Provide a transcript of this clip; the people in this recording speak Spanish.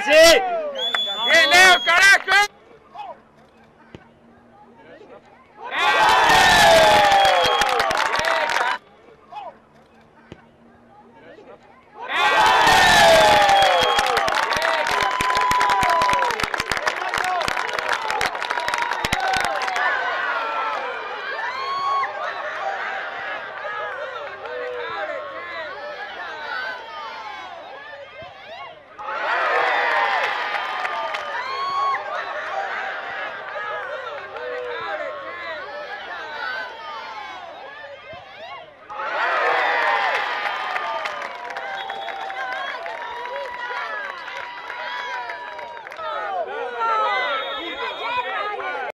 ¡Bien, Leo, carajo!